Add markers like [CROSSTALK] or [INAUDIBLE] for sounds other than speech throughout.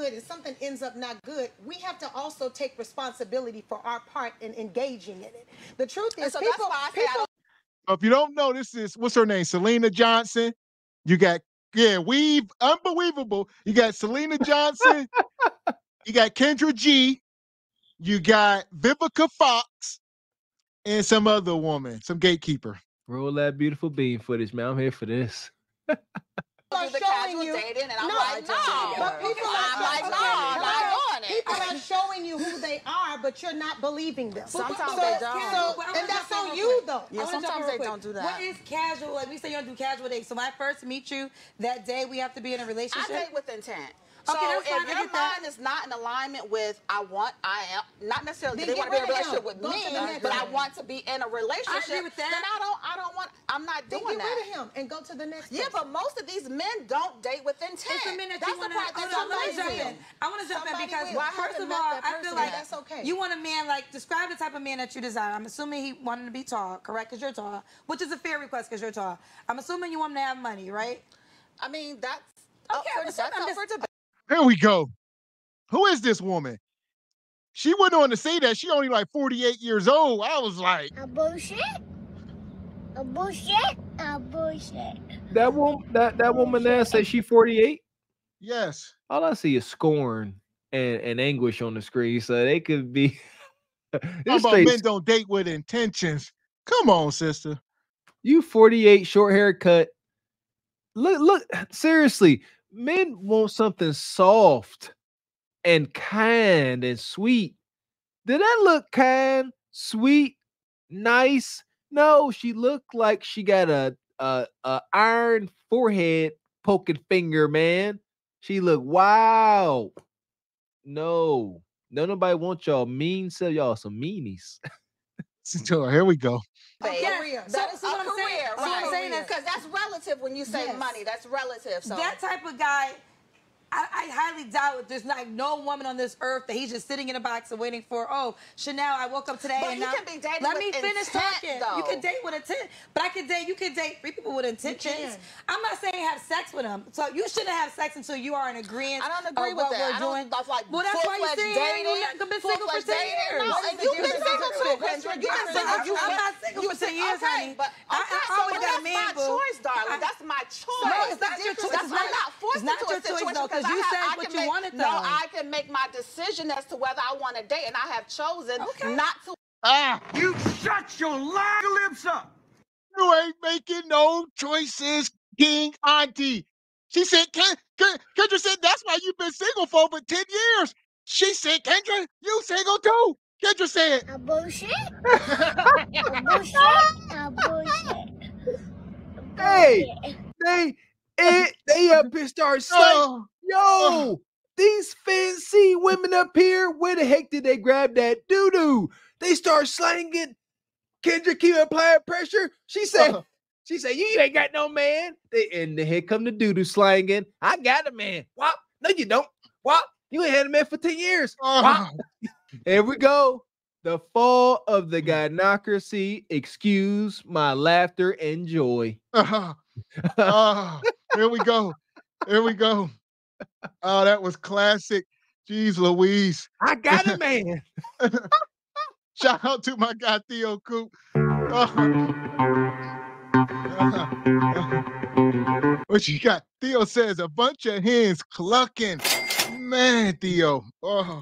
good and something ends up not good, we have to also take responsibility for our part in engaging in it. The truth is, so people, that's why I say I people don't If you don't know, this is what's her name? Selena Johnson. You got yeah, weave unbelievable. You got Selena [LAUGHS] Johnson. you got Kendra G. You got Vivica Fox, and some other woman, some gatekeeper. Roll that beautiful bean footage, man. I'm here for this. [LAUGHS] are do the showing casual you. dating, and I'm no, like, no, no. but people I'm are like, showing- no, I'm not doing it. People are showing you who they are, but you're not believing them. Sometimes so, they don't. So, But I and that's jump on you, though. Yeah, I wanna jump in sometimes they don't do that. What is casual? Like we say, you don't do casual dating. So when I first meet you, that day we have to be in a relationship. I date with intent. So Okay, that's fine, if your that. mind is not in alignment with I want, I am not necessarily Then they get want to be in a relationship with Go me, but I want to be in a relationship. with that. Then I don't, I don't want. I'm not Then doing get that. rid of him and go to the next Yeah, person. but most of these men don't date with intent. It's the men that That's you want to. that's Oh, me jump in. I want to jump in because. Well, first of all, I feel like. That's okay. you want a man like describe the type of man that you desire. I'm assuming he wanted to be tall, correct? Because you're tall, which is a fair request because you're tall. I'm assuming you want him to have money, right? I mean, that's Okay, up for, that's up for debate. Here we go. Who is this woman? She went on to say that she only like 48 years old. I was like, A bullshit? A bullshit? A bullshit. That woman, that that woman there say she 48. yes. All I see is scorn and, and anguish on the screen. So they could be. [LAUGHS] How about straight- men don't date with intentions? Come on, sister. you 48, short haircut. Look, look, seriously, men want something soft and kind and sweet. Did that look kind, sweet, nice? No, she looked like she got a a, a iron forehead poking finger, man. She looked wow. No, no, nobody wants y'all mean Sell Y'all some meanies. So [LAUGHS] here we go. Oh, Babe. Yeah, Career. so- That is uh, what I'm saying- career, so what I'm right? Saying because that's relative when you say Yes. money. That's relative. So That type of guy, I, I highly doubt there's like no woman on this earth that he's just sitting in a box and waiting for. Oh, Chanel, I woke up today But and he now can be dating let with me finish intent, talking. You can date with intent, but I could date. You can date three people with intentions. I'm not saying have sex with them. So you shouldn't have sex until you are in agreement. I don't agree with what that. We're I don't- doing. like well, that's why you full-fledged say dating, you've been single for ten years. No, What is and the you've been single too, Kendra. You've been single. I'm- You've I'm been- not single for you- ten years, honey. I- okay, I so always got a that's man, my choice, darling. I- that's my choice. No, it's not your choice. That's not- I'm not forced into your a situation because you have, said I what can you make, wanted, No. I can make my decision as to whether I want to date, and I have chosen not to. Ah, You shut your lying lips up. you ain't making no choices, King Auntie. She said, Ken, Ken, Kendra said, that's why you've been single for over 10 years. She said, Kendra, you single too. Kendra said, A bullshit? [LAUGHS] A bullshit? A bullshit. Hey! [LAUGHS] They it, they up here start saying, [LAUGHS] oh, yo, these fancy women up here, where the heck did they grab that doo doo? They start slanging. Kendra keep applying pressure. She said, Uh-huh. she said, you ain't got no man. They, and here come the doo doo slanging. I got a man. What? No, you don't. What? You ain't had a man for 10 years. oh. [LAUGHS] Here we go. The fall of the mm. gynocracy. Excuse my laughter and joy. Uh-huh. [LAUGHS] Oh, here we go. Here we go. Oh, that was classic. Jeez Louise. I got a [LAUGHS] man. Shout out to my guy Theo Coop. Oh. [LAUGHS] What you got? Theo says a bunch of hens clucking. Man, Theo. Oh,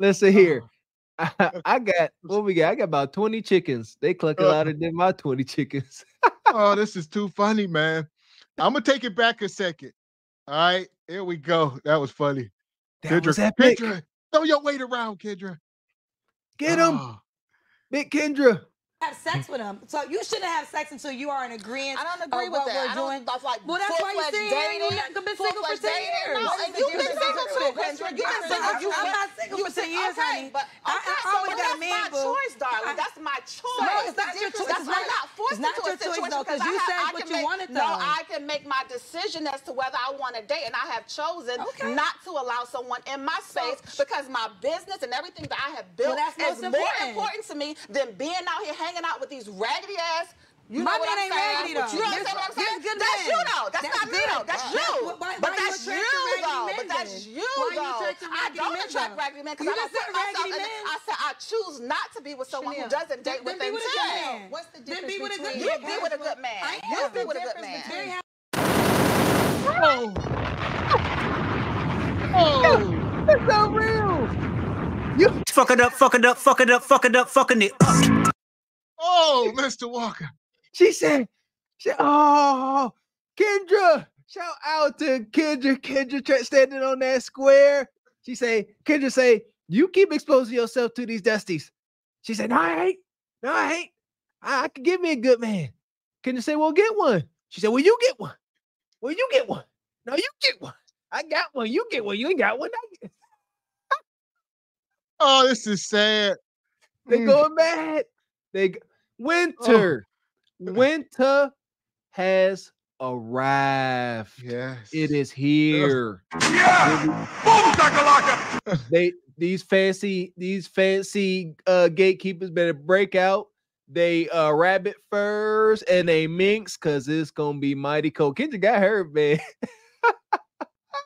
Listen here. Ah. [LAUGHS] I, I got what we got. I got about 20 chickens. They cluck Uh. louder than my 20 chickens. oh, [LAUGHS] this is too funny, man. I'm gonna take it back a second. All right, here we go. That was funny. That was epic. Kendra, throw your weight around, Kendra. Get him, Oh, Big Kendra. Have sex with them. So you shouldn't have sex until you are in agreement. I don't agree with what that. We're I doing. don't. That's like Well, that's why you full-fledged saying dating. ain't been single for 10 years. No, and you've been single too, Kendra. You've been single. I'm- not single for 10 years, honey. But I- always got a that's my choice, darling. That's my choice. No, it's not your choice. I'm not- forced into your a choice, situation because you said what you wanted, No. I can make my decision as to whether I want to date, and I have chosen not to allow someone in my space because my business and everything that I have built is more important. important to me than being out here hanging out with these raggedy ass. You My know what man I'm ain't saying? raggedy, though. You know what I'm saying? good That's men. you though. That's, That's not me though. That's Uh, you. why- why- but why you that's attract you though. But that's that's you, Why you though. attracting I don't men, attract though? raggedy men because I don't just said put myself raggedy in. men. I said I choose not to be with someone who doesn't date then- then be within with a good man. What's the Then difference be with a good between You man. be with a good man. I You be with a good Difference man. Oh. Oh. That's not real. You Fuck it up, fuck it up, fuck it up, fuck it up, fucking it up. Oh, Mr. Walker. She said, she, "Oh, Kendra, shout out to Kendra. Kendra standing on that square." She say, "Kendra say you keep exposing yourself to these dusties." She said, "No, I ain't. No, I ain't. I, I can give me a good man." Kendra say, "Well, get one." She said, "Well, you get one. Well, you get one. No, you get one. I got one. You get one. You ain't got one. I get-" Oh, this is sad. They Mm. going mad. They winter. Winter has arrived. Yes. It is here. Yeah! Boom! [LAUGHS] They these fancy these fancy uh gatekeepers better break out. They uh rabbit furs and they minks because it's gonna be mighty cold. Kendra got hurt, man.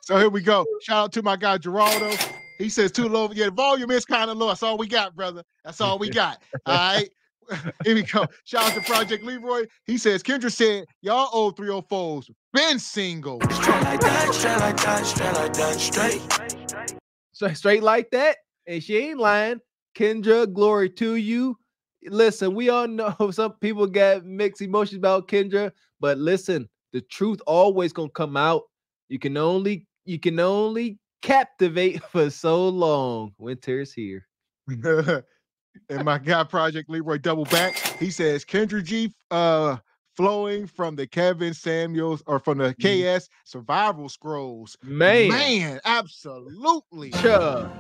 So here we go. [LAUGHS] Shout out to my guy Geraldo. He says too low. Yeah, the volume is kind of low. That's all we got, brother. That's all we got. All right. [LAUGHS] Here we go. Shout out to Project Leroy. He says, Kendra said, y'all old 304s. Been single. Straight like that, straight like that, straight like that, straight. So straight like that, and she ain't lying. Kendra, glory to you. Listen, we all know [LAUGHS] some people got mixed emotions about Kendra, but listen, the truth always gonna come out. You can only you can only captivate [LAUGHS] for so long. Winter is here. And my guy Project Leroy double back. He says Kendra G uh flowing from the Kevin Samuels or from the KS survival scrolls. Man, Man, absolutely. Sure.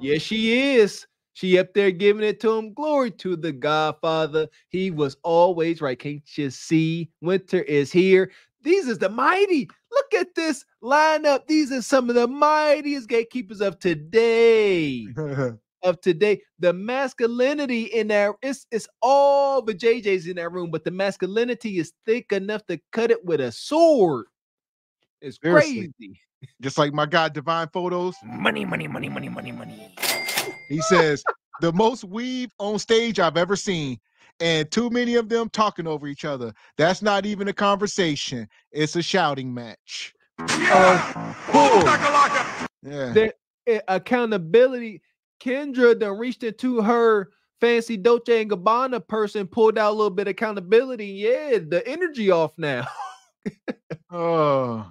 Yes, she is. She up there giving it to him. Glory to the Godfather. He was always right. Can't you see? Winter is here. These is the mighty. Look at this lineup. These are some of the mightiest gatekeepers of today. [LAUGHS] Of today, the masculinity in there, it's it's all the JJs in that room, but the masculinity is thick enough to cut it with a sword. It's Seriously. crazy. Just like my guy Divine Photos. Money, money, money, money, money, money. He says the most weave on stage I've ever seen, and too many of them talking over each other. That's not even a conversation. It's a shouting match. Yeah! Boom, shakalaka! Yeah. the eh, accountability. Kendra then reached into her fancy Dolce and Gabbana person, pulled out a little bit of accountability. Yeah, the energy off now. [LAUGHS] Oh,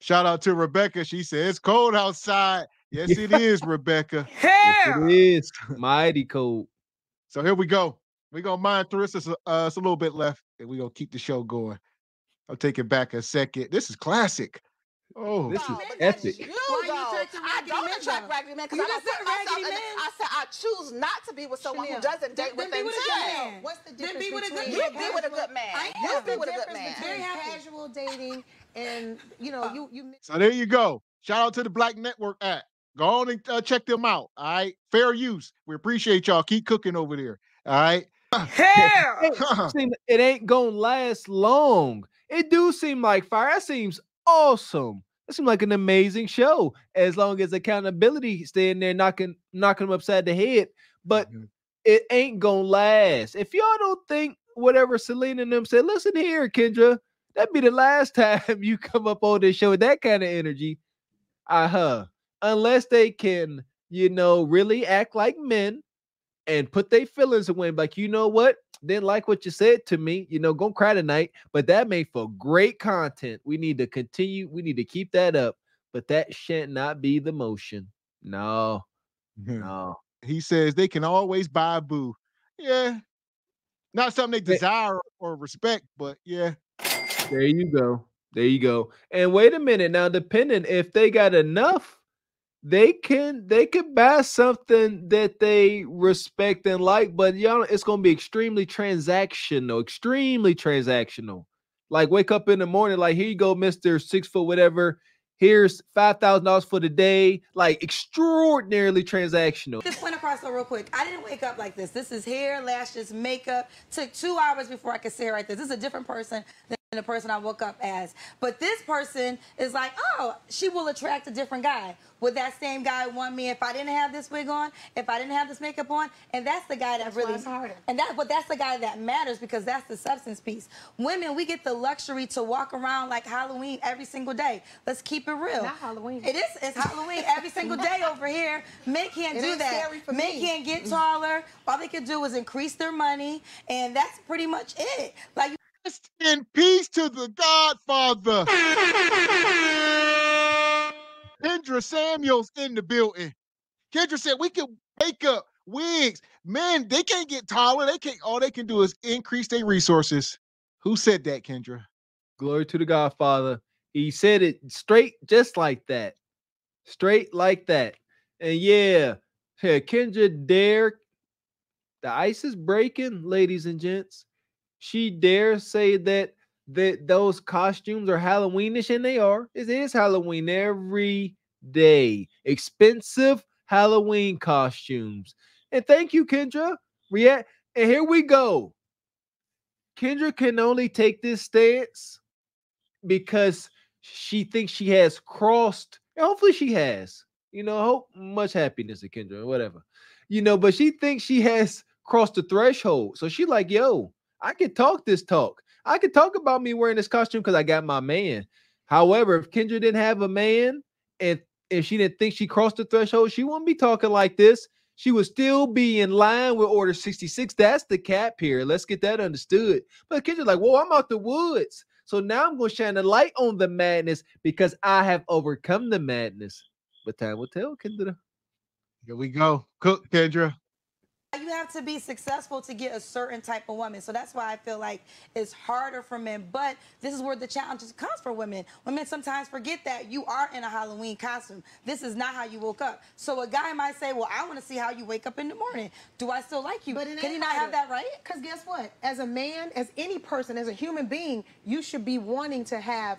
shout out to Rebecca. She said it's cold outside. Yes, it is, Rebecca. Yes, it is mighty cold. So here we go. We're gonna mine through this. It's a, uh, it's a little bit left, and we're gonna keep the show going. I'll take it back a second. This is classic. Oh, This is No, but that's epic. You, Why you I don't men, attract though? raggedy men because You I don't said put myself in. men. I said I choose not to be with someone Chanel, who doesn't date then be within with a good ten. man. What's the difference? Then difference be with a good between You man. be with a good man. I You am. be the with a good difference man. between Very casual dating and you know you you mix so there you go. Shout out to the Black Network app. Go on and uh, check them out. All right, fair use. We appreciate y'all. Keep cooking over there. All right. [LAUGHS] It, it ain't gonna last long. It do seem like fire. That seems awesome. That seems like an amazing show. As long as accountability staying there knocking knocking them upside the head. But Mhm. it ain't gonna last. If y'all don't think whatever Selena and them said, listen here, Kendra, that'd be the last [LAUGHS] time you come up on this show with that kind of energy. Uh-huh. Unless they can, you know, really act like men and put their feelings away. Like, you know what? Didn't like what you said to me. You know, gonna cry tonight. But that made for great content. We need to continue. We need to keep that up. But that shan't not be the motion. No, [LAUGHS] no. he says they can always buy a boo. Yeah. Not something they desire or respect, but yeah. There you go. There you go. And wait a minute now, depending if they got enough, they can they can buy something that they respect and like, but y'all it's gonna be extremely transactional, extremely transactional. Like wake up in the morning, like here you go, Mr. Six foot whatever. Here's five thousand dollars for the day. Like extraordinarily transactional. This went across so real quick. I didn't wake up like this. This is hair, lashes, makeup. Took two hours before I could say right this. This is a different person the person I woke up as. But this person is like, oh, she will attract a different guy. Would that same guy want me if I didn't have this wig on, if I didn't have this makeup on? And that's the guy that That's really harder. And that, but that's the guy that matters because that's the substance piece. Women, we get the luxury to walk around like Halloween every single day. Let's keep it real. Not Halloween. It is. It's Halloween every single day [LAUGHS] over here. Men can't It do that. Men me. can't get mm. taller. All they can do is increase their money, and that's pretty much it. Like you Rest in peace to the Godfather. Kendra Samuels in the building. Kendra said we can make up wigs. Men, they can't get taller. They can't. All they can do is increase their resources. Who said that, Kendra? Glory to the Godfather. He said it straight, just like that. Straight like that. And yeah, yeah, Kendra dare. The ice is breaking, ladies and gents. She dare say that that those costumes are Halloweenish, and they are. It is Halloween every day. Expensive Halloween costumes. And thank you, Kendra. React. And here we go. Kendra can only take this stance because she thinks she has crossed, hopefully she has. You know, hope much happiness to Kendra, whatever. You know, but she thinks she has crossed the threshold. So she like, yo, I could talk this talk. I could talk about me wearing this costume because I got my man. However, if Kendra didn't have a man and if she didn't think she crossed the threshold, she wouldn't be talking like this. She would still be in line with Order 66. That's the cap here. Let's get that understood. But Kendra's like, whoa, I'm out the woods. So now I'm going to shine a light on the madness because I have overcome the madness. But time will tell, Kendra. Here we go. Cook, Kendra. You have to be successful to get a certain type of woman. So that's why I feel like it's harder for men. But this is where the challenge comes for women. Women sometimes forget that you are in a Halloween costume. This is not how you woke up. So a guy might say, "Well, I want to see how you wake up in the morning. Do I still like you? But Can he not have that right?" Because guess what? As a man, as any person, as a human being, you should be wanting to have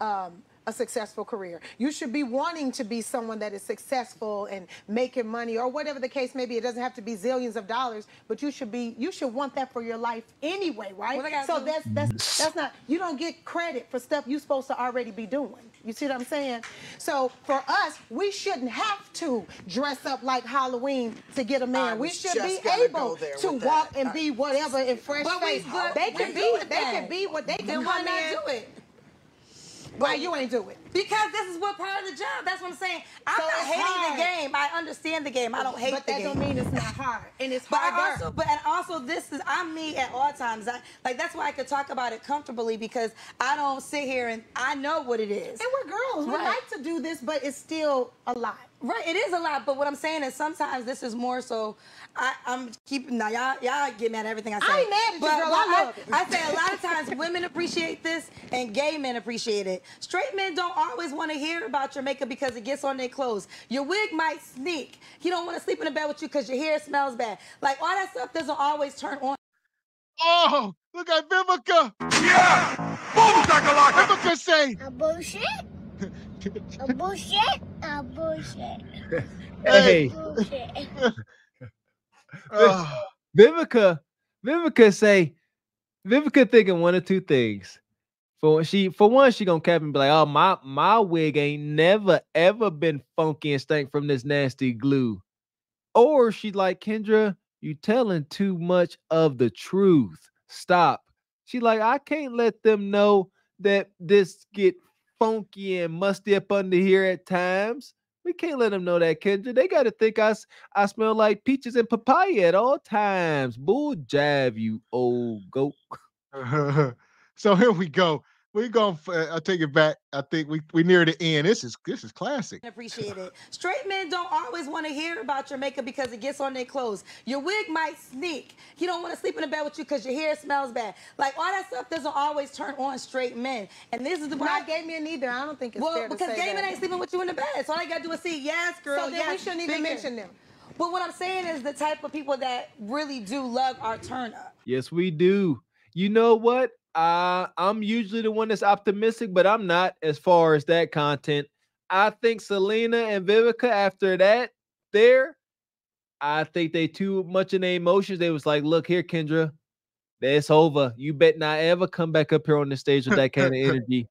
um, a successful career. You should be wanting to be someone that is successful and making money, or whatever the case may be. It doesn't have to be zillions of dollars, but you should be. You should want that for your life anyway, right? What so do? that's that's that's not. You don't get credit for stuff you're supposed to already be doing. You see what I'm saying? So for us, we shouldn't have to dress up like Halloween to get a man. I we should be able to walk that. and be whatever in fresh face. they can be. They can be what they can come in. do it? Why you ain't do it? Because this is what part of the job. That's what I'm saying. I'm So not hating hard. the game. I understand the game. I don't hate but the game. But that don't mean it's not hard, and it's But also, but and also, this is I'm me at all times. I, like that's why I could talk about it comfortably because I don't sit here and I know what it is. and we're girls. We Right. like to do this, but it's still a lot. Right, it is a lot, but what I'm saying is sometimes this is more so. I, I'm keeping now. Y'all, y'all get mad at everything I say. I ain't mad at you, but, girl. I love it. I say a lot of times women appreciate this and gay men appreciate it. Straight men don't always want to hear about your makeup because it gets on their clothes. Your wig might sneak. He don't want to sleep in the bed with you because your hair smells bad. Like all that stuff doesn't always turn on. Oh, look at Vivica. Yeah! Boom shakalaka! Vivica say, A bullshit. [LAUGHS] A bullshit. A bullshit. [LAUGHS] Hey, Bullshit. [LAUGHS] oh, Vivica, Vivica say, Vivica thinking one or two things. For she, for one, she gonna cap and be like, "Oh, my my wig ain't never ever been funky and stank from this nasty glue," or she like Kendra, you telling too much of the truth. Stop. She like, I can't let them know that this get funky and musty up under here at times. We can't let them know that, Kendra. They got to think i smell like peaches and papaya at all times. Bull jive, you old goat. [LAUGHS] so here we go. We're gonna. Uh, I'll take it back. I think we we near the end. This is this is classic. I appreciate it. Straight men don't always want to hear about your makeup because it gets on their clothes. Your wig might sneak. He don't want to sleep in the bed with you because your hair smells bad. Like all that stuff doesn't always turn on straight men. And this is the Not gay men either. I don't think it's well, fair to because say gay men that. ain't sleeping with you in the bed. So all I gotta do is see, yes, girl, So then yes. we shouldn't even bigger. mention them. But what I'm saying is the type of people that really do love our turn up. Yes, we do. You know what? Uh, I'm usually the one that's optimistic, but I'm not as far as that content. I think Selena and Vivica, after that, there, I think they too much in their emotions. They was like, look here, Kendra, That's over. You bet not ever come back up here on the stage with that kind of [LAUGHS] energy,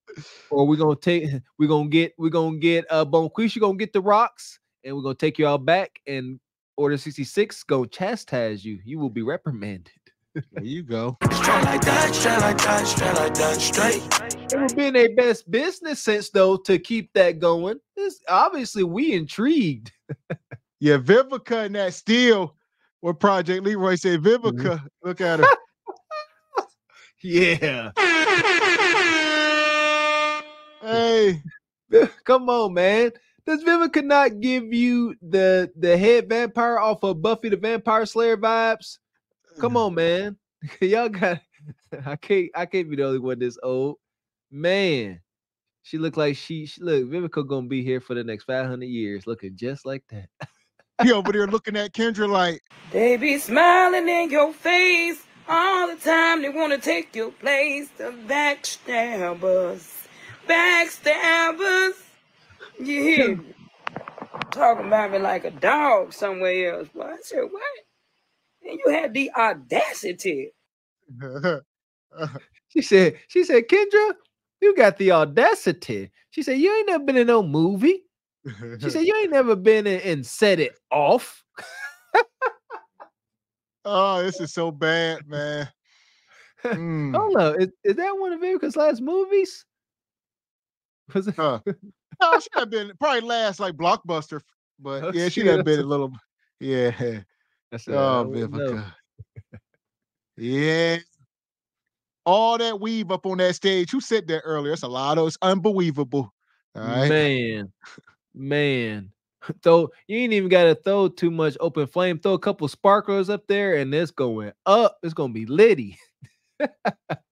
or we're gonna take. [LAUGHS] We're gonna get. We're gonna get. Uh, Bonquisha gonna get the rocks, and we're gonna take you all back. And Order sixty six gonna chastise you. You will be reprimanded. There you go. Straight like that, straight like that, straight like that, straight. It would be in their best business sense though to keep that going. It's obviously we intrigued. [LAUGHS] Yeah, Vivica and that steel. What Project Leroy said, Vivica. Mm-hmm. Look at her. [LAUGHS] Yeah. hey, [LAUGHS] Come on, man. Does Vivica not give you the the head vampire off of Buffy the Vampire Slayer vibes? Come on, man. [LAUGHS] Y'all got [LAUGHS] I can't I can't be the only one this old. Man. She look like she, she look Vivica gonna be here for the next 500 years looking just like that. he over there looking at Kendra like, [LAUGHS] They be smiling in your face all the time. They want to take your place. The backstabbers. Backstabbers. You hear me? Talking about me like a dog somewhere else. Well, I said, what? And you had the audacity. [LAUGHS] She said, she said, Kendra, you got the audacity. She said, You ain't never been in no movie. She said, You ain't never been in and set it off. [LAUGHS] oh, this is so bad, man. [LAUGHS] Mm. Hold up. Is, is that one of Vivica's last movies? Was it? Huh. No, she have been probably last like blockbuster, but Oh, yeah, she done been a little. Yeah. I said, Oh. Vivica. Yeah. All that weave up on that stage. Who said that earlier? It's a lot of it's unbelievable. All right. Man, man. [LAUGHS] Throw you ain't even gotta throw too much open flame. Throw a couple sparklers up there, and it's going up. It's gonna be litty. [LAUGHS]